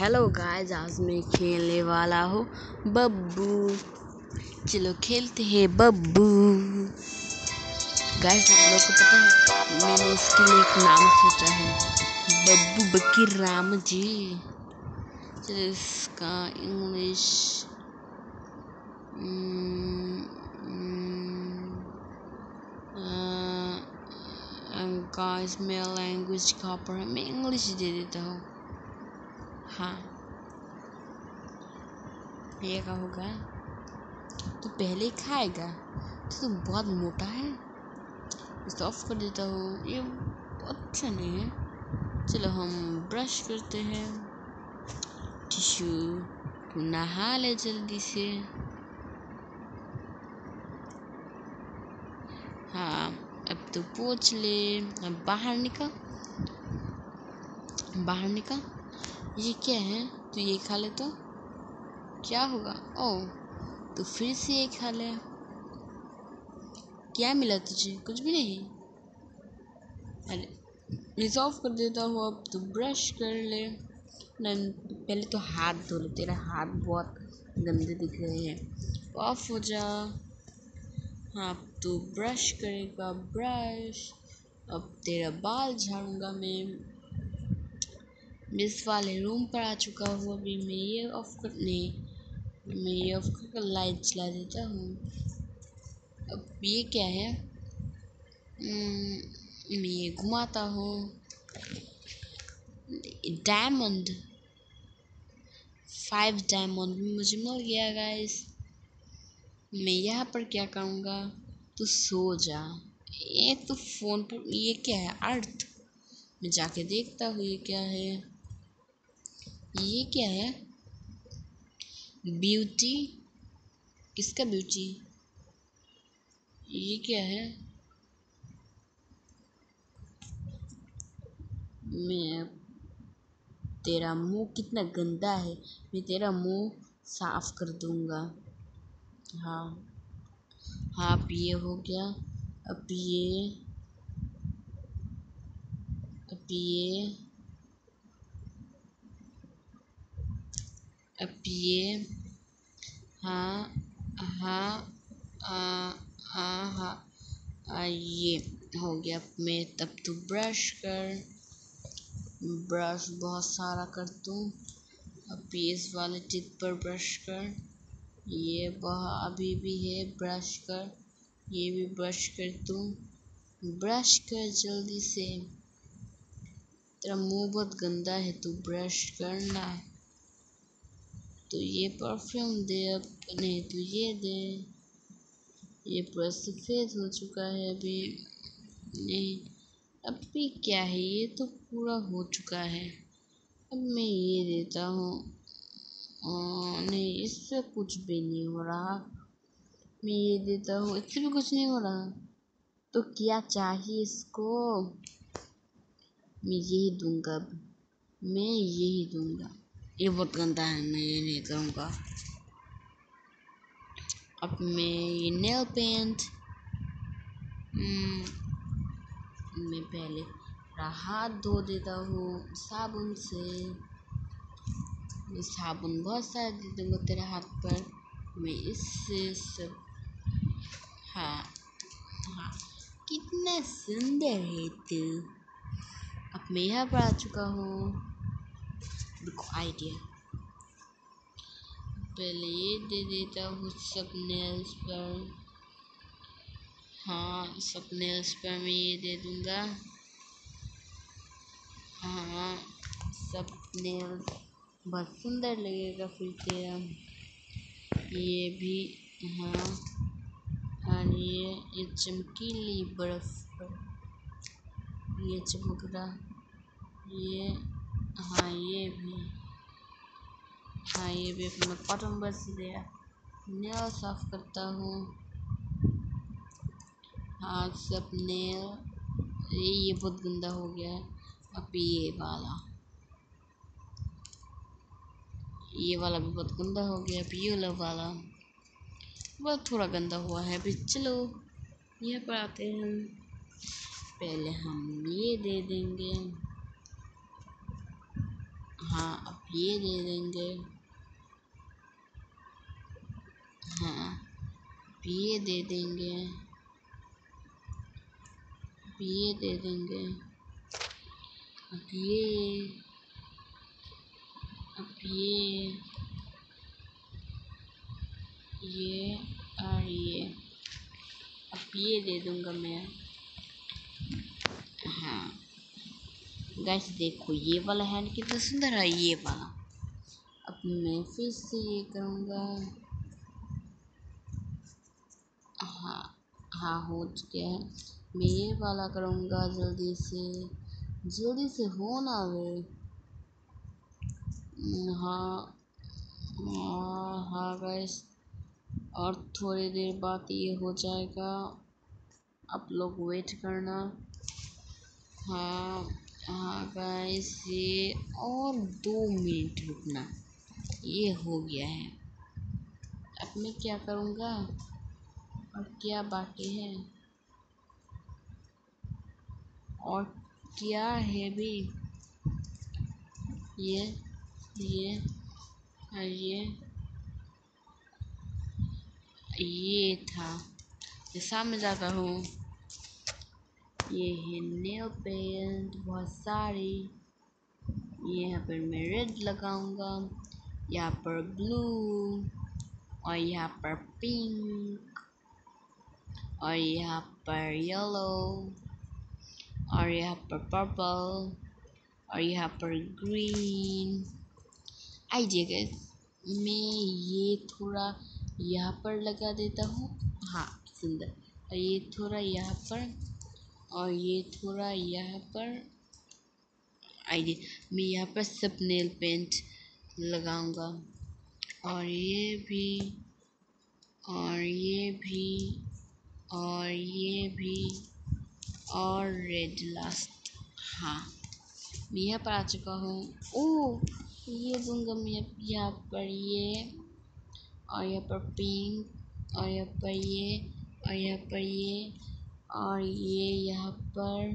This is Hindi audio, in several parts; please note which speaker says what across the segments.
Speaker 1: हेलो गाइस आज मैं खेलने वाला हूँ बब्बू। चलो खेलते हैं बब्बू। गाइस आप लोग को पता है, मैंने इसके लिए एक नाम सोचा है, बब्बू बकीर राम जी चलो इसका इंग्लिश गाइस मेरा लैंग्वेज कहाँ पर है मैं इंग्लिश दे देता हूँ। हाँ। ये क्या होगा? तू पहले ही खाएगा। तो तू बहुत मोटा है। इसे ऑफ़ कर देता हूँ। ये अच्छा नहीं है। चलो हम ब्रश करते हैं। टिश्यू तू नहा ले जल्दी से। हाँ अब तो पोछ ले। अब बाहर निकल। बाहर निकल। ये क्या है? तू ये खा ले तो। क्या होगा? ओ तो फिर से ये खा ले। क्या मिला तुझे? कुछ भी नहीं। अरे ऑफ़ कर देता हूँ अब। तू ब्रश कर ले। नहीं पहले तो हाथ धो ले। तेरा हाथ बहुत गंदे दिख रहे हैं। ऑफ़ हो जा। हाँ अब तू ब्रश करेगा। ब्रश अब तेरा बाल झाड़ूँगा मैं। इस वाले रूम पर आ चुका हूँ अभी मैं ये ऑफ़ कर नहीं मैं ये ऑफ़ कर लाइट चला देता हूँ। अब ये क्या है? हम्म, मैं ये घुमाता हूँ। डायमंड फाइव डायमंड भी मुझे मिल गया गाइस मैं यहाँ पर क्या करूँगा? तू सो जा। ये तो फ़ोन पर ये क्या है? अर्थ मैं जाके देखता हूँ ये क्या है। ये क्या है? ब्यूटी। किसका ब्यूटी? ये क्या है? मैं तेरा मुँह कितना गंदा है। मैं तेरा मुँह साफ़ कर दूँगा। हाँ। हाँ अब ये हो गया। अब ये अब ये ये हाँ हाँ आ, हाँ ये हो गया। मैं तब तू ब्रश कर ब्रश बहुत सारा कर तू अब इस वाले टिप पर ब्रश कर। ये वह अभी भी है ब्रश कर। ये भी ब्रश कर तू ब्रश कर जल्दी से। तेरा मुँह बहुत गंदा है तू ब्रश करना। तो ये परफ्यूम दे अब, नहीं तो ये दे। ये पूरा सफ़ेद हो चुका है अभी। नहीं, अब भी क्या है? ये तो पूरा हो चुका है। अब मैं ये देता हूँ। नहीं, इससे कुछ भी नहीं हो रहा। मैं ये देता हूँ। इससे भी कुछ नहीं हो रहा। तो क्या चाहिए इसको? मैं यही दूँगा अब। मैं यही दूँगा। ये बहुत गंदा है मैं ये नहीं करूँगा। अब मैं ये नेल पेंट हम्म, मैं पहले हाथ धो देता हूँ साबुन से। साबुन बहुत सारा दे दूँगा तेरे हाथ पर। मैं इससे सब हाँ हाँ कितना सुंदर है तू। अब मैं यहाँ पर आ चुका हूँ। आइडिया पहले ये दे देता हूँ सब पर हाँ सब पर मैं ये दे दूँगा। हाँ सब बहुत सुंदर लगेगा फिर तेरा ये भी हाँ। और ये ये चमकीली बर्फ़। पर ये चमक रहा ये हाँ ये भी। हाँ ये भी अपना कॉटन बस दिया नेल साफ़ करता हूँ। हाँ सब नेल ये ये बहुत गंदा हो गया है। अब ये वाला। ये वाला भी बहुत गंदा हो गया, अब ये वाला वाला। बहुत थोड़ा गंदा हुआ है, अभी चलो। यहाँ पर आते हैं। पहले हम ये दे देंगे। हाँ अब ये दे देंगे। हाँ ये दे देंगे। ये दे देंगे। अब ये अब ये ये, और ये। अब ये दे दूँगा मैं। हाँ। गैस देखो, ये वाला हैंड कितना सुंदर है, ये वाला। अब मैं फिर से ये करूँगा। हाँ हाँ हो चुका है। मैं ये वाला करूँगा जल्दी से। जल्दी से हो ना वे। हाँ हाँ हाँ गैस और थोड़ी देर बाद ये हो जाएगा। आप लोग वेट करना। हाँ। हाँ गैस ये और दो मिनट रुकना। ये हो गया है। अब मैं क्या करूँगा? और क्या बाकी है? और क्या है भी ये ये, और ये ये था। जैसा मैं जाता हूँ। ये है नेल पेंट बहुत सारी। यहाँ पर मैं रेड लगाऊँगा, यहाँ पर ब्लू और यहाँ पर पिंक और यहाँ पर येलो और यहाँ पर पर्पल और यहाँ पर ग्रीन आइए मैं ये थोड़ा यहाँ पर लगा देता हूँ। हाँ सुंदर। और ये थोड़ा यहाँ पर और ये थोड़ा यहाँ पर आइए मैं यहाँ पर सब नेल पेंट लगाऊँगा। और ये भी, और ये भी, और ये भी, और रेड लास्ट हाँ। मैं यहाँ पर आ चुका हूँ। ओ ये दूँगा मैं यहाँ पर ये, और यहाँ पर पिंक और यहाँ पर ये, और यहाँ पर ये और ये यहाँ पर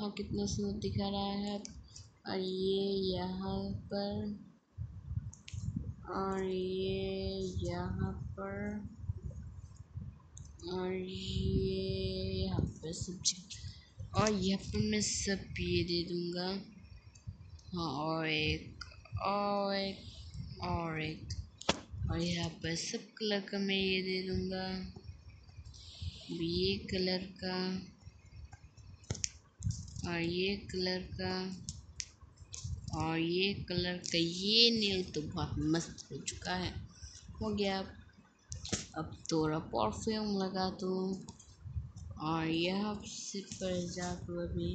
Speaker 1: हाँ कितना सुंदर दिखा रहा है। और ये यहाँ पर, और ये यहाँ पर, और ये यहाँ पर सब और यहाँ पर मैं सब ये दे दूँगा। हाँ और एक और एक और एक, और यहाँ पर सब कलर का मैं ये दे दूँगा। ये कलर का, और ये कलर का, और ये कलर का, ये नील तो बहुत मस्त हो चुका है। हो गया अब थोड़ा परफ्यूम लगा दो। और यह से पर जा तो अभी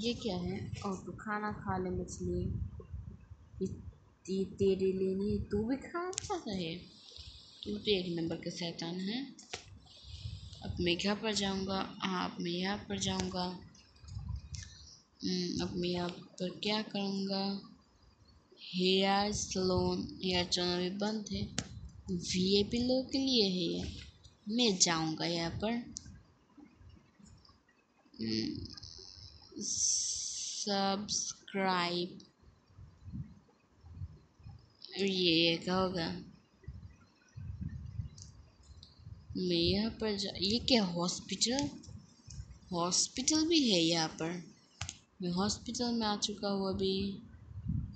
Speaker 1: ये क्या है? और तो खाना खा ले मछली। तेरे लिए नहीं तू भी खाना चाहता है? तू तो एक नंबर का शैतान है। अब मैं यहाँ पर जाऊँगा हाँ अब मैं यहाँ पर जाऊँगा। हम्म, अब मैं यहाँ पर क्या करूँगा? हेयर सलोन हेयर चैनल अभी बंद है। वी ए पी लोग के लिए है ये। मैं जाऊँगा यहाँ पर। सब्सक्राइब हम्म, ये क्या होगा। मैं यहाँ पर जा, ये क्या हॉस्पिटल हॉस्पिटल भी है यहाँ पर। मैं हॉस्पिटल में आ चुका हूँ अभी।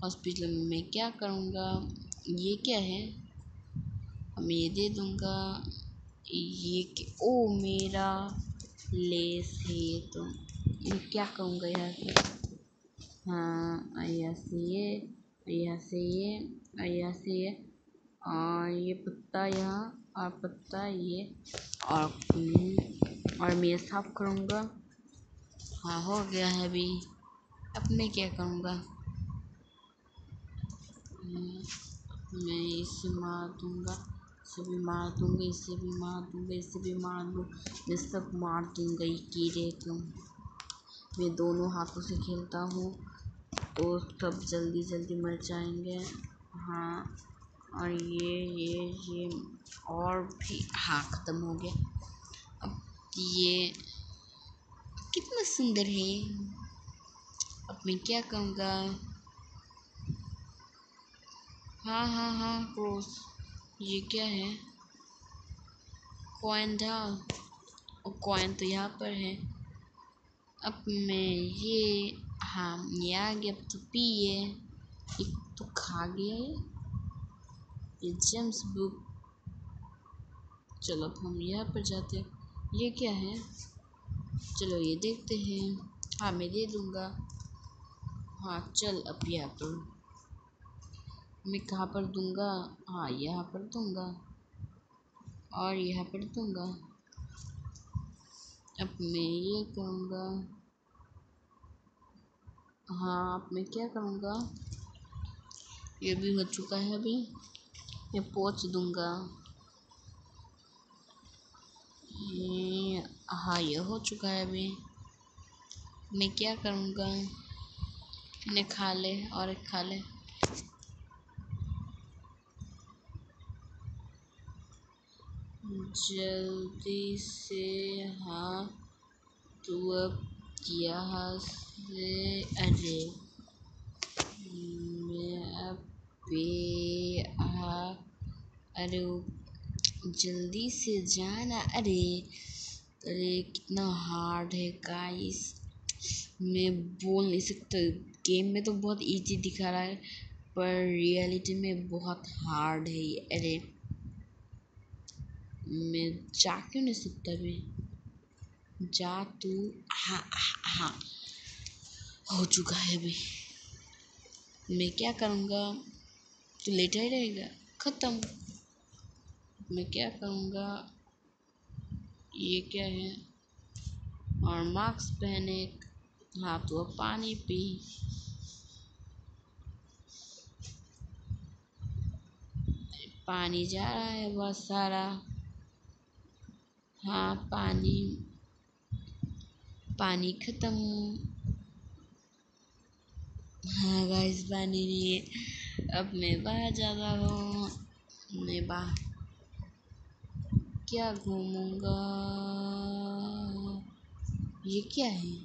Speaker 1: हॉस्पिटल में मैं क्या करूँगा? ये क्या है? मैं ये दे दूँगा। ये ओ, मेरा लेस है तो मैं क्या कहूँगा यहाँ से? हाँ यहाँ से ये यहाँ से ये यहाँ से ये, और ये पत्ता यहाँ और पत्ता ये और और मैं साफ़ करूँगा। हाँ हो गया है अभी। अब मैं क्या करूँगा? हम्म, मैं इसे मार दूँगा इसे भी मार दूँगा इसे भी मार दूँगा इसे भी मार दूँ मैं सब मार दूँगा ये कीड़े को मैं दोनों हाथों से खेलता हूँ तो सब जल्दी जल्दी मर जाएँगे। हाँ और ये ये ये और भी हाँ ख़त्म हो गया। अब ये कितना सुंदर है। अब मैं क्या कहूँगा? हाँ हाँ हाँ क्रॉस ये क्या है? कॉइन डाल और कॉइन तो यहाँ पर है। अब मैं ये हाँ ये आ गया। अब तो पिए। एक तो खा गया ये। ये जेम्स बुक चलो अब हम यहाँ पर जाते हैं। ये क्या है? चलो ये देखते हैं। हाँ मैं दे दूँगा। हाँ चल अब यहाँ पर। मैं कहाँ पर दूँगा? हाँ यहाँ पर दूँगा। और यहाँ पर दूँगा। अब मैं ये करूँगा। हाँ अब मैं क्या करूँगा? ये भी हो चुका है अभी। मैं पोच दूँगा। हाँ ये हो चुका है अभी। मैं क्या करूँगा? ने खा ले और एक खा ले। जल्दी से हाँ तू अब यहाँ से? अरे, मैं अब पे हाँ अरे जल्दी से जाना। अरे अरे, कितना हार्ड है गाइस मैं बोल नहीं सकता। गेम में तो बहुत इजी दिखा रहा है, पर रियलिटी में बहुत हार्ड है ये। अरे, मैं जा क्यों नहीं सकता अभी? जा तू। हाँ हाँ हाँ। हो चुका है अभी। मैं क्या करूँगा? तो लेटा ही रहेगा। ख़त्म। मैं क्या करूँगा? ये क्या है? और मास्क पहने हाँ तो अब पानी पी। पानी जा रहा है बहुत सारा। हाँ पानी। पानी ख़त्म हाँ। गाइस पानी नहीं अब मैं बाहर जा रहा हूँ। मैं बाहर क्या घूमूँगा? ये क्या है?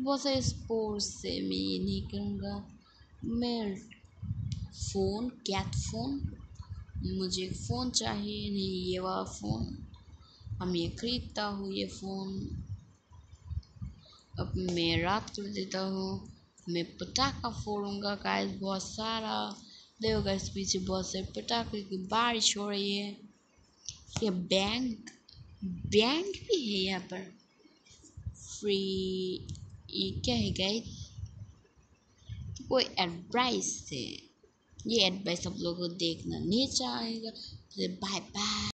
Speaker 1: बहुत सारे स्पोर्ट्स से मैं ये नहीं करूँगा। मैं फ़ोन कैट फ़ोन मुझे फ़ोन चाहिए, नहीं ये वाला फ़ोन हम ये ख़रीदता हूँ ये फ़ोन अब मैं रात कर देता हूँ। मैं पटाखा फोड़ूँगा गाइस बहुत सारा। देखो गाइस पीछे बहुत सारे पटाखे की बारिश हो रही है। ये बैंक बैंक भी है यहाँ पर? फ्री ये क्या है गाइस कोई एडवाइस है? ये एडवाइस आप लोगों को देखना नहीं चाहेगा। Bye bye